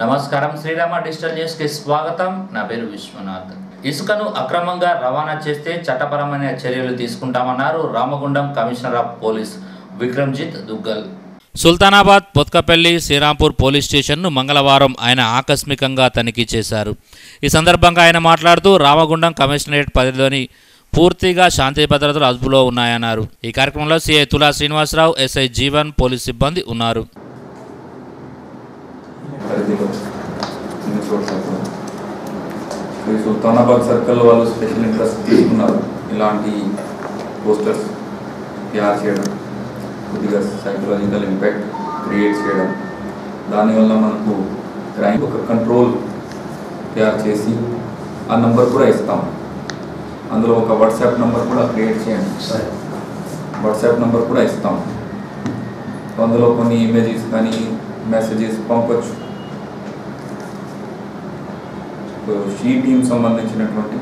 నమస్కారం. శ్రీరామ డిజిటల్ న్యూస్కి స్వాగతం. నా పేరు విశ్వనాథ్. ఇసుకను అక్రమంగా రవాణా చేస్తే చట్టపరమైన చర్యలు తీసుకుంటామన్నారు Ramagundam commissioner of police Vikramjit Duggal. Sultanabad Pothkapalli Srirampur police స్టేషన్ను మంగళవారం ఆయన ఆకస్మికంగా తనిఖీ చేశారు. ఈ సందర్భంగా ఆయన మాట్లాడుతూ రామగుండం కమిషనరేట్ పరిధిలోని పూర్తిగా శాంతి భద్రతలు అదుపులో ఉన్నాయన్నారు. ఈ కార్యక్రమంలో సిఐ తులా శ్రీనివాసరావు ఎస్ఐ జీవన్ పోలీస్ సిబ్బంది ఉన్నారు. పరిధిలో చిన్న చోట్ల ఈ సుల్తానాబాద్ సర్కిల్ వాళ్ళు స్పెషల్ ఇంట్రెస్ట్ తీసుకున్నారు. ఇలాంటి పోస్టర్స్ తయారు చేయడం కొద్దిగా సైకలాజికల్ ఇంపాక్ట్ క్రియేట్ చేయడం. దానివల్ల మనకు క్రైమ్ ఒక కంట్రోల్ తయారు చేసి ఆ నంబర్ కూడా ఇస్తాం. అందులో ఒక వాట్సాప్ నంబర్ కూడా క్రియేట్ చేయండి. వాట్సాప్ నంబర్ కూడా ఇస్తాం. అందులో కొన్ని ఇమేజెస్ కానీ మెసేజెస్ పంపొచ్చు. షీ టీమ్ సంబంధించినటువంటి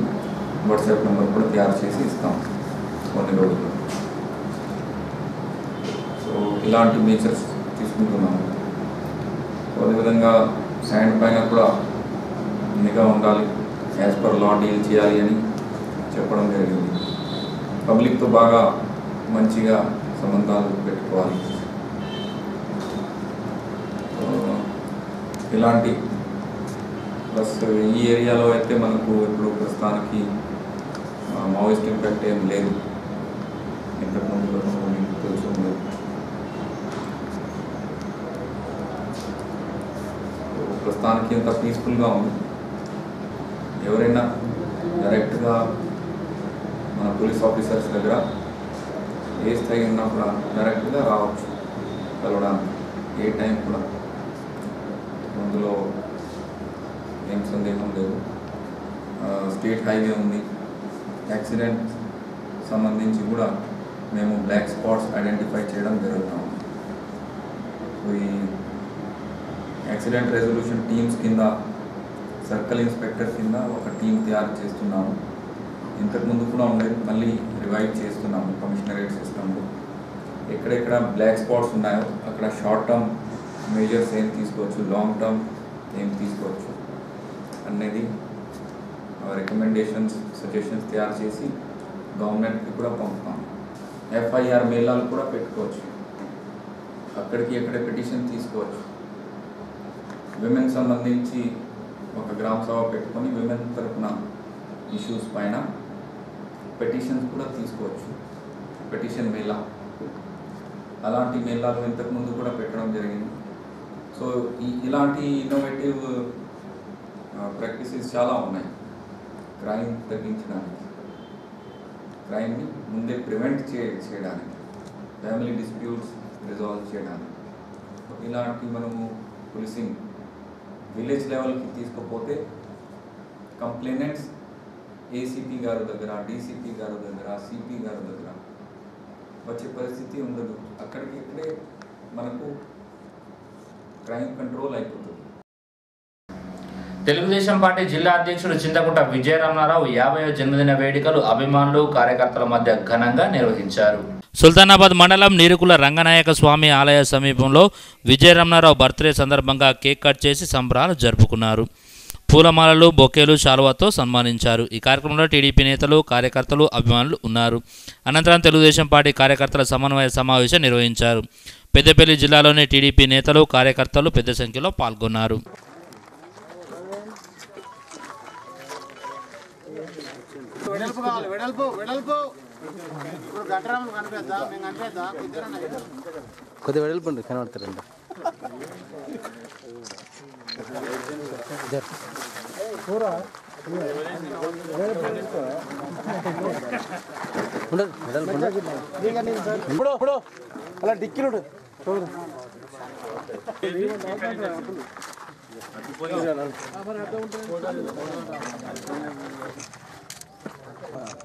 వాట్సాప్ నెంబర్ కూడా తయారు చేసి ఇస్తాం కొన్ని రోజులు సో ఇలాంటి మేచర్స్ తీసుకుంటున్నాము. అదేవిధంగా శాండ్ పైన కూడా నిఘా ఉండాలి యాజ్ పర్ లా డీల్ చేయాలి అని చెప్పడం జరిగింది. పబ్లిక్తో బాగా మంచిగా సంబంధాలు పెట్టుకోవాలి. ఇలాంటి ప్లస్ ఈ ఏరియాలో అయితే మనకు ఇప్పుడు ప్రస్తుతానికి మావోయిస్ట్ ఇంపాక్ట్ ఏం లేదు. ఇంతకుముందు మీకు తెలుసు ప్రస్తుతానికి ఇంత పీస్ఫుల్గా ఉంది. ఎవరైనా డైరెక్ట్గా మన పోలీస్ ఆఫీసర్స్ దగ్గర ఏ స్థాయి ఉన్నా కూడా డైరెక్ట్గా రావచ్చు. కలవడానికి ఏ టైం కూడా. అందులో ఏం సందేహం లేదు. స్టేట్ హైవే ఉంది. యాక్సిడెంట్ సంబంధించి కూడా మేము బ్లాక్ స్పాట్స్ ఐడెంటిఫై చేయడం జరుగుతాం. ఈ యాక్సిడెంట్ రెజల్యూషన్ టీమ్స్ కింద సర్కిల్ ఇన్స్పెక్టర్ కింద ఒక టీం తయారు చేస్తున్నాము. ఇంతకుముందు కూడా ఉండేది మళ్ళీ రివైవ్ చేస్తున్నాము కమిషనరేట్ సిస్టంలో. ఎక్కడెక్కడ బ్లాక్ స్పాట్స్ ఉన్నాయో అక్కడ షార్ట్ టర్మ్ మేజర్స్ ఏం తీసుకోవచ్చు లాంగ్ టర్మ్ ఏం తీసుకోవచ్చు అనేది రికమెండేషన్స్ సజెషన్స్ తయారు చేసి గవర్నమెంట్కి కూడా పంపుతాం. ఎఫ్ఐఆర్ మేళాలు కూడా పెట్టుకోవచ్చు. అక్కడికి ఎక్కడ పిటిషన్ తీసుకోవచ్చు. విమెన్ సంబంధించి ఒక గ్రామ సభ పెట్టుకొని విమెన్ తరఫున ఇష్యూస్ పైన పెటిషన్స్ కూడా తీసుకోవచ్చు. పెటిషన్ మేళా అలాంటి మేళాలు ఇంతకుముందు కూడా పెట్టడం జరిగింది. సో ఈ ఇలాంటి ఇన్నోవేటివ్ ప్రాక్టీసెస్ చాలా ఉన్నాయి. క్రైమ్ తగ్గించడానికి. క్రైమ్ని ముందే ప్రివెంట్ చే చేయడానికి. ఫ్యామిలీ డిస్ప్యూట్స్ రిజాల్వ్ చేయడానికి. ఇలాంటి మనము పోలీసింగ్ విలేజ్ లెవెల్కి తీసుకుపోతే కంప్లైనెంట్స్ ఏసీపీ గారి దగ్గర డీసీపీ గారి దగ్గర సిపి గారి దగ్గర వచ్చే పరిస్థితి ఉండదు. అక్కడికి ఇక్కడే మనకు క్రైమ్ కంట్రోల్ అయిపోతుంది. తెలుగుదేశం పార్టీ జిల్లా అధ్యక్షుడు చింతకుంట విజయరామారావు యాభైవ జన్మదిన వేడుకలు అభిమానులు కార్యకర్తల మధ్య ఘనంగా నిర్వహించారు. సుల్తానాబాద్ మండలం నీరుకుల రంగనాయక స్వామి ఆలయ సమీపంలో విజయరమణారావు బర్త్డే సందర్భంగా కేక్ కట్ చేసి సంబరాలు జరుపుకున్నారు. పూలమాలలు బొకేలు శాలువాతో సన్మానించారు. ఈ కార్యక్రమంలో టీడీపీ నేతలు కార్యకర్తలు అభిమానులు ఉన్నారు. అనంతరం తెలుగుదేశం పార్టీ కార్యకర్తల సమన్వయ సమావేశం నిర్వహించారు. పెద్దపల్లి జిల్లాలోని టీడీపీ నేతలు కార్యకర్తలు పెద్ద సంఖ్యలో పాల్గొన్నారు. వెడల్పు కావాలి వెడల్పు వెడల్పు ఇప్పుడు గట్టరాములు కనిపిద్దా మేము కనిపిద్దా ఇద్దరు కొద్దిగా వెడల్పండి కనబడతారండి ఉండదు వెడల్పు ఉండదు. ఇప్పుడు ఇప్పుడు అలా డిక్కిలుడు చూడు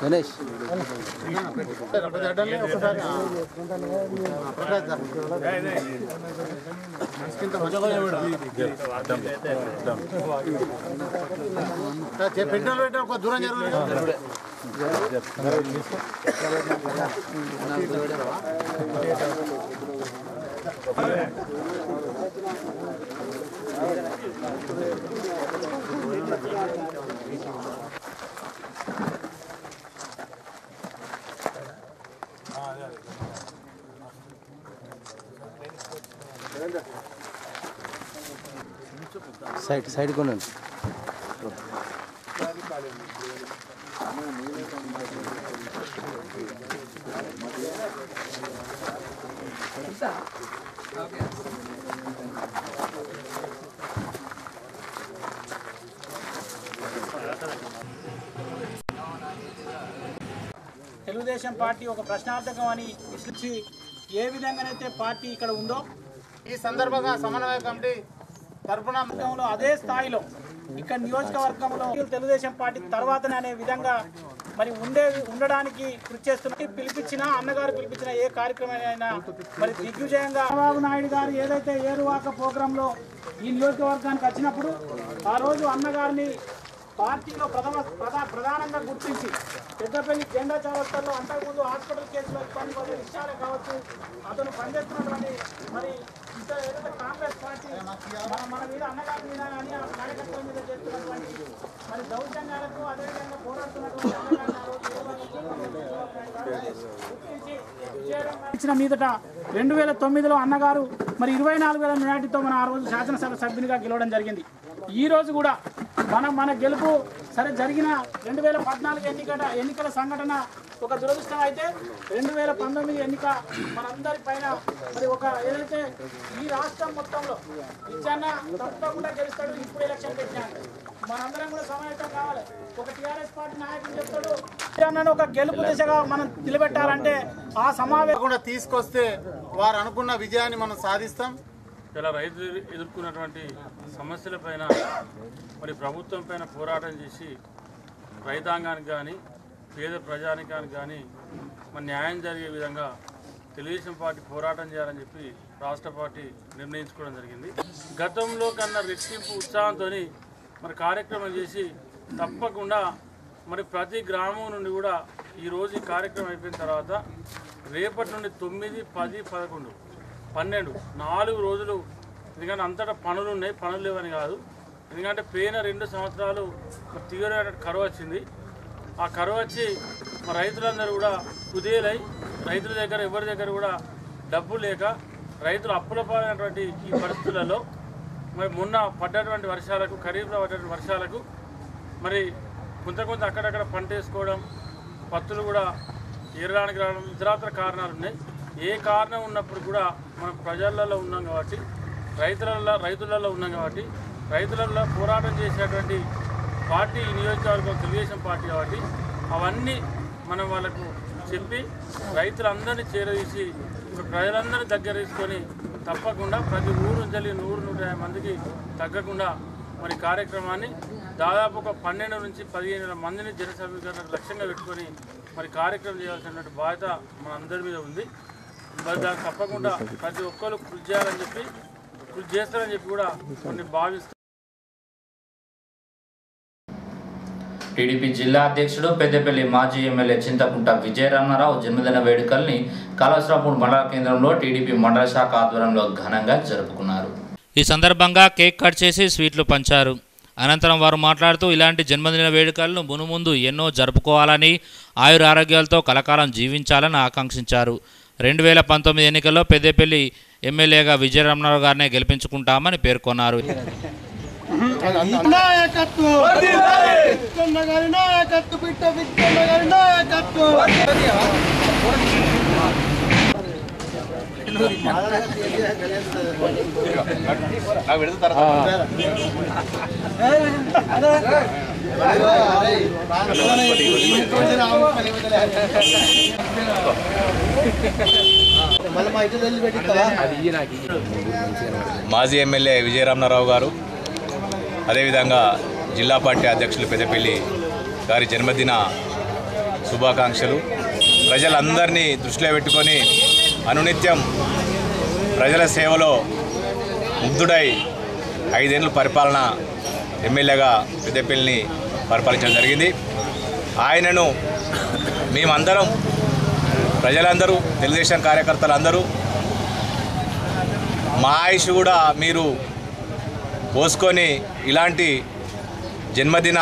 గణేష్ ఒకసారి ఒకసారి ప్రకాష్ దా. साइड साइड को ना తెలుగుదేశం పార్టీ ఒక ప్రశ్నార్థకం అని విశ్లేషించి ఏ విధంగానైతే పార్టీ ఇక్కడ ఉందో ఈ సందర్భంగా సమన్వయ కమిటీ తరపున వర్గంలో అదే స్థాయిలో ఇక్కడ నియోజకవర్గంలో తెలుగుదేశం పార్టీ తర్వాతనే అనే విధంగా మరి ఉండే ఉండడానికి కృషి చేస్తున్న పిలిపించిన అన్నగారు పిలిపించిన ఏ కార్యక్రమం అయినా మరి దిగ్విజయంగా చంద్రబాబు నాయుడు గారు ఏదైతే ఏరువాక ప్రోగ్రాంలో ఈ నియోజకవర్గానికి వచ్చినప్పుడు ఆ రోజు అన్నగారిని పార్టీలో ప్రథమ ప్రధా ప్రధానంగా గుర్తించి పెద్దపల్లి జెండా చౌరస్తాలో అంతకుముందు హాస్పిటల్ కేసులో కొన్ని కొన్ని విషయాలే కావచ్చు అతను పనిచేస్తున్నటువంటి మరి ఇంత ఏదైతే కాంగ్రెస్ పార్టీ మన మీద అన్నగారి మీద కానీ ఆ కార్యకర్తల మీద చేస్తున్నటువంటి మరి దౌర్జన్యాలకు అదేవిధంగా పోరాడుతున్నటువంటి ఇచ్చిన మీదట రెండు వేల తొమ్మిదిలో అన్నగారు మరి ఇరవై నాలుగు వేల మెజార్టీతో మన ఆ రోజు శాసనసభ సభ్యునిగా గెలవడం జరిగింది. ఈరోజు కూడా మనం మన గెలుపు సరే జరిగిన రెండు వేల పద్నాలుగు ఎన్నికల ఎన్నికల సంఘటన ఒక దురదృష్టం అయితే రెండు వేల పంతొమ్మిది ఎన్నిక మనందరి పైన మరి ఒక ఏదైతే ఈ రాష్ట్రం మొత్తంలో నిజాన్న తప్పకుండా గెలుస్తాడు ఇప్పుడు ఎలక్షన్ పెట్టినాడు. మనందరం కూడా సమాయత్తం కావాలి ఒక టీఆర్ఎస్ పార్టీ నాయకుడు చెప్తాడు ఇచ్చన్నను ఒక గెలుపు దిశగా మనం నిలబెట్టాలంటే ఆ సమావేశం కూడా తీసుకొస్తే వారు అనుకున్న విజయాన్ని మనం సాధిస్తాం. ఇలా రైతులు ఎదుర్కొన్నటువంటి సమస్యలపైన మరి ప్రభుత్వం పైన పోరాటం చేసి రైతాంగానికి కానీ పేద ప్రజానికానికి కానీ మరి న్యాయం జరిగే విధంగా తెలుగుదేశం పార్టీ పోరాటం చేయాలని చెప్పి రాష్ట్ర పార్టీ నిర్ణయించుకోవడం జరిగింది. గతంలో కన్నా రెట్టింపు ఉత్సాహంతో మరి కార్యక్రమం చేసి తప్పకుండా మరి ప్రతి గ్రామం నుండి కూడా ఈరోజు ఈ కార్యక్రమం అయిపోయిన తర్వాత రేపటి నుండి తొమ్మిది పది పదకొండు పన్నెండు. నాలుగు రోజులు. ఎందుకంటే అంతటా పనులు ఉన్నాయి పనులు లేవని కాదు. ఎందుకంటే పోయిన రెండు సంవత్సరాలు తీవ్రమైన కరువు వచ్చింది. ఆ కరువు వచ్చి మా రైతులందరూ కూడా కుదేలై రైతుల దగ్గర ఎవరి దగ్గర కూడా డబ్బు లేక రైతులు అప్పుల పాలైనటువంటి ఈ పరిస్థితులలో మరి మొన్న పడ్డటువంటి వర్షాలకు ఖరీఫ్లో పడ్డటువంటి వర్షాలకు మరి కొంత కొంత అక్కడక్కడ పంట వేసుకోవడం పత్తులు కూడా ఏరడానికి రావడం ఇతరాతర కారణాలు ఉన్నాయి. ఏ కారణం ఉన్నప్పుడు కూడా మనం ప్రజలలో ఉన్నాం కాబట్టి రైతులలో రైతులలో ఉన్నాం కాబట్టి రైతులలో పోరాటం చేసేటువంటి పార్టీ నియోజకవర్గం తెలుగుదేశం పార్టీ కాబట్టి అవన్నీ మనం వాళ్ళకు చెప్పి రైతులందరినీ చేరదీసి ఇప్పుడు ప్రజలందరినీ దగ్గర తీసుకొని తప్పకుండా ప్రతి ఊరు నుంచి నూరు నూట మందికి తగ్గకుండా మరి కార్యక్రమాన్ని దాదాపు ఒక పన్నెండు నుంచి పదిహేను వేల మందిని జన సమీకరణ లక్ష్యంగా పెట్టుకొని మరి కార్యక్రమం చేయాల్సినటువంటి బాధ్యత మన అందరి మీద ఉంది. మరి దానికి తప్పకుండా ప్రతి ఒక్కరు కృషి చేయాలని చెప్పి కృషి చేస్తారని చెప్పి కూడా కొన్ని భావిస్తూ టీడీపీ జిల్లా అధ్యక్షుడు పెద్దపల్లి మాజీ ఎమ్మెల్యే చింతకుంట విజయరమణారావు జన్మదిన వేడుకల్ని కాళేశ్వరపూర్ మండల కేంద్రంలో టీడీపీ మండల శాఖ ఆధ్వర్యంలో ఘనంగా జరుపుకున్నారు. ఈ సందర్భంగా కేక్ కట్ చేసి స్వీట్లు పంచారు. అనంతరం వారు మాట్లాడుతూ ఇలాంటి జన్మదిన వేడుకలను మునుముందు ఎన్నో జరుపుకోవాలని ఆయుర ఆరోగ్యాలతో కలకాలం జీవించాలని ఆకాంక్షించారు. రెండు వేల పంతొమ్మిది ఎన్నికల్లో పెద్దపల్లి ఎమ్మెల్యేగా విజయరమణారావు గారినే గెలిపించుకుంటామని పేర్కొన్నారు. మాజీ ఎమ్మెల్యే విజయరామనారావు గారు అదేవిధంగా జిల్లా పార్టీ అధ్యక్షులు పెద్దపల్లి గారి జన్మదిన శుభాకాంక్షలు. ప్రజలందరినీ దృష్టిలో పెట్టుకొని అనునిత్యం ప్రజల సేవలో ముగ్ధుడై ఐదేళ్ళు పరిపాలన ఎమ్మెల్యేగా పెద్దపల్లిని పరిపాలించడం జరిగింది. ఆయనను మేమందరం ప్రజలందరూ తెలుగుదేశం కార్యకర్తలందరూ మా ఆయుష్ కూడా మీరు పోసుకొని ఇలాంటి జన్మదిన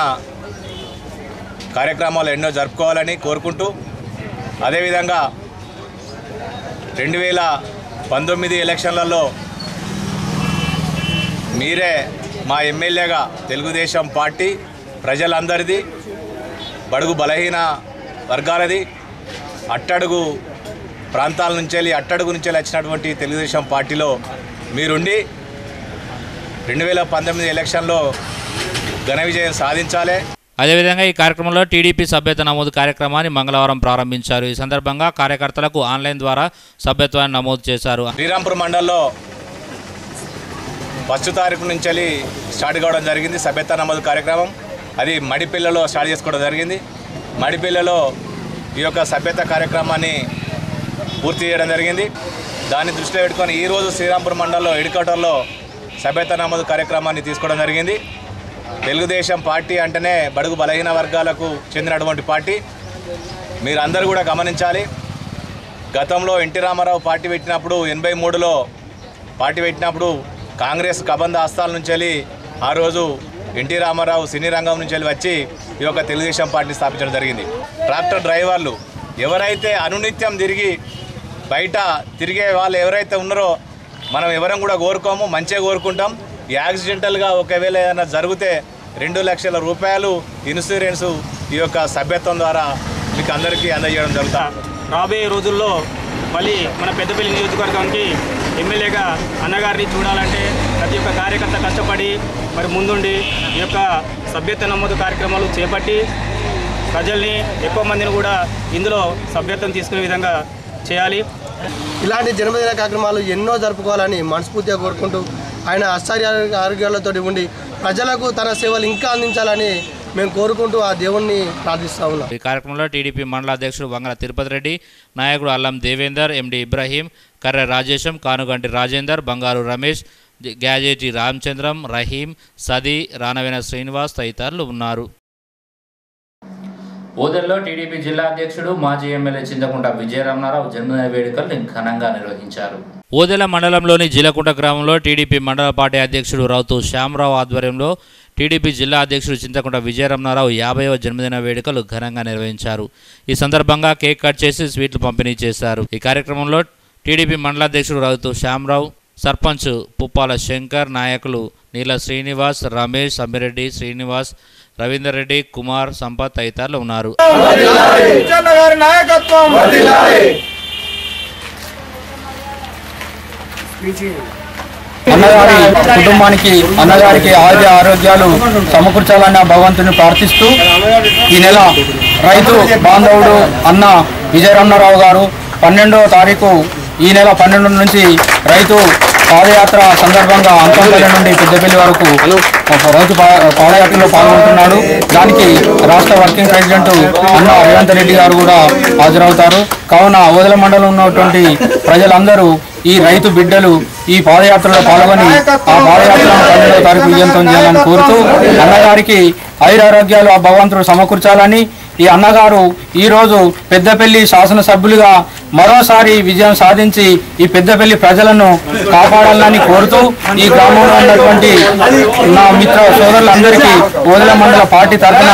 కార్యక్రమాలు ఎన్నో జరుపుకోవాలని కోరుకుంటూ అదేవిధంగా రెండు వేల పంతొమ్మిది ఎలక్షన్లలో మీరే మా ఎమ్మెల్యేగా తెలుగుదేశం పార్టీ ప్రజలందరిది బడుగు బలహీన వర్గాలది అట్టడుగు ప్రాంతాల నుంచి వెళ్ళి అట్టడుగు నుంచి వెళ్ళి వచ్చినటువంటి తెలుగుదేశం పార్టీలో మీరుండి రెండు వేల పంతొమ్మిది ఎలక్షన్లో ఘన విజయం సాధించాలి. అదేవిధంగా ఈ కార్యక్రమంలో టీడీపీ సభ్యత నమోదు కార్యక్రమాన్ని మంగళవారం ప్రారంభించారు. ఈ సందర్భంగా కార్యకర్తలకు ఆన్లైన్ ద్వారా సభ్యత్వాన్ని నమోదు చేశారు. శ్రీరాంపూర్ మండలంలో ఫస్ట్ తారీఖు నుంచి వెళ్ళి స్టార్ట్ కావడం జరిగింది. సభ్యత నమోదు కార్యక్రమం. అది మడిపిల్లలో స్టార్ట్ చేసుకోవడం జరిగింది. మడిపిల్లలో ఈ యొక్క సభ్యత కార్యక్రమాన్ని పూర్తి చేయడం జరిగింది. దాన్ని దృష్టిలో పెట్టుకొని ఈరోజు శ్రీరాంపూర్ మండలంలో ఎడికటర్లో సభ్యత నమోదు కార్యక్రమాన్ని తీసుకోవడం జరిగింది. తెలుగుదేశం పార్టీ అంటేనే బడుగు బలహీన వర్గాలకు చెందినటువంటి పార్టీ. మీరందరూ కూడా గమనించాలి. గతంలో ఎన్టీ రామారావు పార్టీ పెట్టినప్పుడు ఎనభై మూడులో పార్టీ పెట్టినప్పుడు కాంగ్రెస్ కబంధ హస్తాల నుంచి వెళ్ళి ఆ రోజు ఎన్టీ రామారావు సినీ రంగం నుంచి వెళ్ళి వచ్చి ఈ యొక్క తెలుగుదేశం పార్టీని స్థాపించడం జరిగింది. ట్రాక్టర్ డ్రైవర్లు ఎవరైతే అనునిత్యం తిరిగి బయట తిరిగే వాళ్ళు ఎవరైతే ఉన్నారో మనం ఎవరం కూడా కోరుకోము మంచిగా కోరుకుంటాం. యాక్సిడెంటల్గా ఒకవేళ ఏదైనా జరిగితే రెండు లక్షల రూపాయలు ఇన్సూరెన్స్ ఈ యొక్క సభ్యత్వం ద్వారా మీకు అందరికీ అందజేయడం జరుగుతుంది. రాబోయే రోజుల్లో మళ్ళీ మన పెద్దపల్లి నియోజకవర్గానికి ఎమ్మెల్యేగా అన్నగారిని చూడాలంటే ప్రతి ఒక్క కార్యకర్త కష్టపడి మరి ముందుండి ఈ యొక్క సభ్యత్వ నమోదు కార్యక్రమాలు చేపట్టి ప్రజల్ని ఎక్కువ మందిని కూడా ఇందులో సభ్యత్వం తీసుకునే విధంగా చేయాలి. ఇలాంటి జన్మదిన కార్యక్రమాలు ఎన్నో జరుపుకోవాలని మనస్ఫూర్తిగా కోరుకుంటూ ఆయన ఆశ్చర్య ఆరోగ్యాలతో ఉండి ప్రజలకు తన సేవలు ఇంకా అందించాలని మేము కోరుకుంటూ ఆ దేవుణ్ణి ప్రార్థిస్తా ఉన్నాం. ఈ కార్యక్రమంలో టీడీపీ మండల అధ్యక్షుడు వంగల తిరుపతి రెడ్డి నాయకుడు అల్లం దేవేందర్ ఎండి ఇబ్రహీం కర్రె రాజేశం కానుగంటి రాజేందర్ బంగారు రమేష్ గ్యాజెటి రామచంద్రం రహీం సది రానవేన శ్రీనివాస్ తదితరులు ఉన్నారు. ఓదెల్లో టీడీపీ జిల్లా అధ్యక్షుడు మాజీ ఎమ్మెల్యే చింతకుంట విజయరమణారావు జన్మదిన వేడుకలను ఘనంగా నిర్వహించారు. ఓదెల మండలంలోని జిలకుంట గ్రామంలో టీడీపీ మండల పార్టీ అధ్యక్షుడు రౌతు శ్యామరావు ఆధ్వర్యంలో టీడీపీ జిల్లా అధ్యక్షుడు చింతకుంట విజయరమణారావు యాభైవ జన్మదిన వేడుకలు ఘనంగా నిర్వహించారు. ఈ సందర్భంగా కేక్ కట్ చేసి స్వీట్లు పంపిణీ చేశారు. ఈ కార్యక్రమంలో టీడీపీ మండలాధ్యక్షుడు రౌతు శ్యామరావు సర్పంచ్ పుప్పాల శంకర్ నాయకులు నీల శ్రీనివాస్ రమేష్ అమ్మిరెడ్డి శ్రీనివాస్ రవీందర్ రెడ్డి కుమార్ సంపత్ తదితరులు ఉన్నారు గారి నాయకత్వం అన్నగారి కుటుంబానికి అన్నగారికి ఆరోగ్య ఆరోగ్యాలు సమకూర్చాలని భగవంతుని ప్రార్థిస్తూ ఈ నెల రైతు బాంధవుడు అన్న విజయరమణారావు గారు పన్నెండవ తారీఖు ఈ నెల పన్నెండు నుంచి రైతు పాదయాత్ర సందర్భంగా అంతంపల్లి నుండి పెద్దపల్లి వరకు రైతు పాదయాత్రలో పాల్గొంటున్నాడు. దానికి రాష్ట్ర వర్కింగ్ ప్రెసిడెంట్ అన్న రేవంత్ రెడ్డి గారు కూడా హాజరవుతారు. కావున ఓదల మండలం ఉన్నటువంటి ప్రజలందరూ ఈ రైతు బిడ్డలు ఈ పాదయాత్రలో పాల్గొని ఆ పాదయాత్రను పన్నెండవ తారీఖు విజయంతం చేయాలని కోరుతూ అన్నగారికి ఐరారోగ్యాలు ఆ భగవంతుడు సమకూర్చాలని ఈ అన్నగారు ఈరోజు పెద్దపల్లి శాసనసభ్యులుగా మరోసారి విజయం సాధించి ఈ పెద్దపల్లి ప్రజలను కాపాడాలని కోరుతూ ఈ గ్రామంలో ఉన్నటువంటి నా మిత్ర సోదరులందరికీ ఓదల మండల పార్టీ తరఫున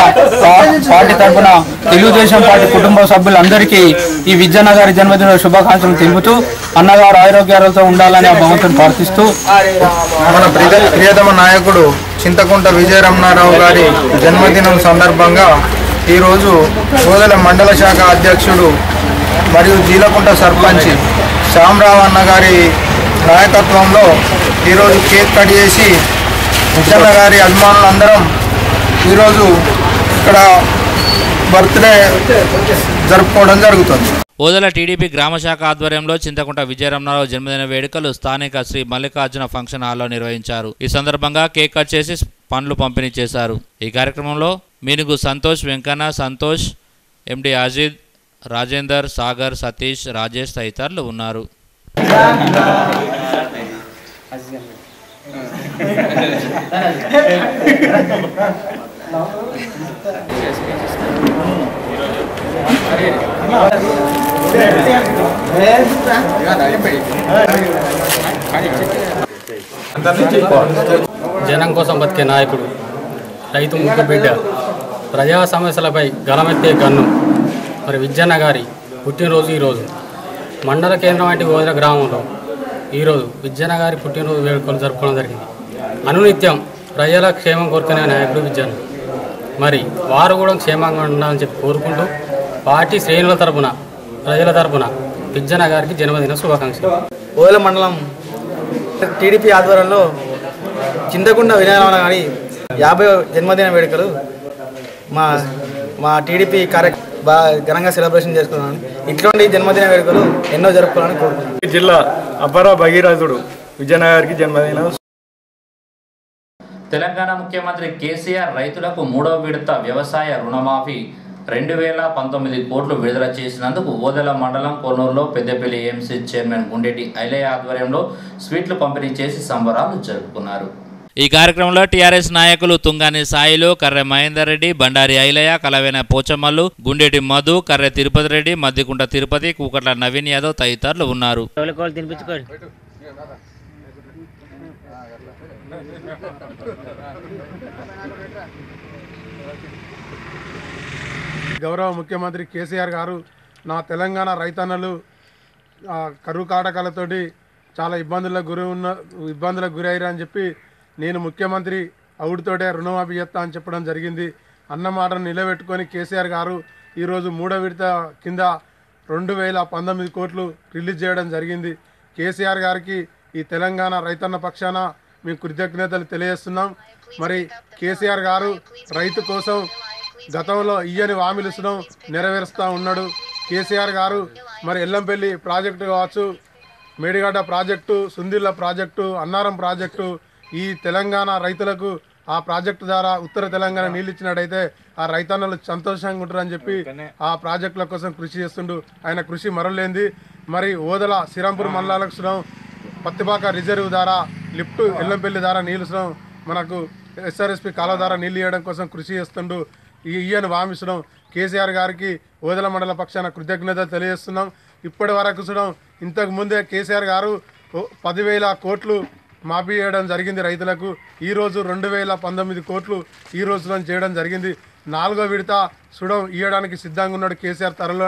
పార్టీ తరఫున తెలుగుదేశం పార్టీ కుటుంబ సభ్యులందరికీ ఈ విద్యన్న జన్మదిన శుభాకాంక్షలు తెలుపుతూ అన్నగారు ఆరోగ్యాలతో ఉండాలని ఆ భగవంతుని ప్రార్థిస్తూ. మన ప్రియతమ నాయకుడు చింతకుంట విజయరమణారావు గారి జన్మదినం సందర్భంగా ఈరోజు ఓదల మండల శాఖ అధ్యక్షుడు మరియు జీలకుంట సర్పంచ్ శ్యామరావు అన్న గారి నాయకత్వంలో ఈరోజు కేక్ కట్ చేసి విజయన్న గారి అభిమానులందరం ఈరోజు ఇక్కడ బర్త్డే జరుపుకోవడం జరుగుతుంది. ఓదల టీడీపీ గ్రామశాఖ ఆధ్వర్యంలో చింతకుంట విజయరమణారావు జన్మదిన వేడుకలు స్థానిక శ్రీ మల్లికార్జున ఫంక్షన్ హాల్లో నిర్వహించారు. ఈ సందర్భంగా కేక్ కట్ చేసి పండ్లు పంపిణీ చేశారు. ఈ కార్యక్రమంలో మినుగు సంతోష్ వెంకన్న సంతోష్ ఎండి అజిద్ రాజేందర్ సాగర్ సతీష్ రాజేష్ తదితరులు ఉన్నారు. జనం కోసం బతికే నాయకుడు రైతు ముఖ్య బిడ్డ ప్రజా సమస్యలపై గలమెత్తే గన్ను మరి విజ్జన్న గారి పుట్టినరోజు ఈరోజు మండల కేంద్రం వంటి గోదర గ్రామంలో ఈరోజు విజ్జన్న గారి పుట్టినరోజు వేడుకలు జరుపుకోవడం జరిగింది. అనునిత్యం ప్రజల క్షేమం కోరుకునే నాయకుడు విజ్జన్న మరి వారు కూడా క్షేమంగా ఉండాలని చెప్పి కోరుకుంటూ పార్టీ శ్రేణుల తరపున ప్రజల తరపున విజ్జన్న గారికి జన్మదిన శుభాకాంక్షలు. ఓదల మండలం టీడీపీ ఆధ్వర్యంలో చింతకుండా వినాయన గారి యాభై జన్మదిన వేడుకలు మా మా టీడీపీ కార్య బాగా ఘనంగా సెలబ్రేషన్ చేసుకున్నాను. ఇటువంటి జన్మదిన వేడుకలు ఎన్నో జరుపుకోవాలని కోరుకుంటున్నాను. జిల్లా అపర భగీరథుడు విజయనగర్కి జన్మదిన. తెలంగాణ ముఖ్యమంత్రి కేసీఆర్ రైతులకు మూడవ విడత వ్యవసాయ రుణమాఫీ రెండు వేల పంతొమ్మిది కోట్లు విడుదల చేసినందుకు ఓదెల మండలం కొన్నూరులో పెద్దపల్లి ఏఎంసీ చైర్మన్ గుండెటి ఐలయ్య ఆధ్వర్యంలో స్వీట్లు పంపిణీ చేసి సంబరాలు జరుపుకున్నారు. ఈ కార్యక్రమంలో టీఆర్ఎస్ నాయకులు తుంగాని సాయిలు కర్రె మహేందర్ రెడ్డి బండారి ఐలయ్య కలవేన పోచమ్మలు గుండెటి మధు కర్రె తిరుపతి రెడ్డి మద్దికుంట తిరుపతి కూకట్ల నవీన్ యాదవ్ తదితరులు ఉన్నారు. గౌరవ ముఖ్యమంత్రి కేసీఆర్ గారు నా తెలంగాణ రైతన్నలు కరువు కాటకాలతోటి చాలా ఇబ్బందులకు గురి ఉన్న ఇబ్బందులకు గురయ్యారు అని చెప్పి నేను ముఖ్యమంత్రి అవుడితోటే రుణమాఫీ చేస్తా అని చెప్పడం జరిగింది. అన్నమాటను నిలబెట్టుకొని కేసీఆర్ గారు ఈరోజు మూడో విడత కింద రెండు వేల పంతొమ్మిది కోట్లు రిలీజ్ చేయడం జరిగింది. కేసీఆర్ గారికి ఈ తెలంగాణ రైతన్న పక్షాన మేము కృతజ్ఞతలు తెలియజేస్తున్నాం. మరి కేసీఆర్ గారు రైతు కోసం గతంలో ఇయ్యని హామీలు ఇస్తడం నెరవేరుస్తూ ఉన్నాడు. కేసీఆర్ గారు మరి ఎల్లంపల్లి ప్రాజెక్టు కావచ్చు Medigadda project Sundilla project Annaram project ఈ తెలంగాణ రైతులకు ఆ ప్రాజెక్టు ద్వారా ఉత్తర తెలంగాణ నీళ్ళు ఇచ్చినట్టయితే ఆ రైతన్నలు సంతోషంగా ఉంటారని చెప్పి ఆ ప్రాజెక్టుల కోసం కృషి చేస్తుండు. ఆయన కృషి మరలేంది మరి ఓదల శ్రీరాంపూర్ మండలాలకు సురం పత్తిపాక రిజర్వ్ ద్వారా లిఫ్ట్ ఎల్లంపల్లి ద్వారా నీళ్ళు సురం మనకు ఎస్ఆర్ఎస్పి కాలువ ద్వారా నీళ్ళు ఇవ్వడం కోసం కృషి చేస్తుండు. ఈ ఈయన వామించడం కేసీఆర్ గారికి ఓదల మండల పక్షాన కృతజ్ఞతలు తెలియజేస్తున్నాం. ఇప్పటి వరకు చూడడం ఇంతకు ముందే కేసీఆర్ గారు పదివేల కోట్లు మాఫీ చేయడం జరిగింది రైతులకు. ఈరోజు రెండు వేల పంతొమ్మిది కోట్లు ఈ రోజున చేయడం జరిగింది. నాలుగో విడత సుడం ఇవ్వడానికి సిద్ధంగా ఉన్నాడు కేసీఆర్ త్వరలో.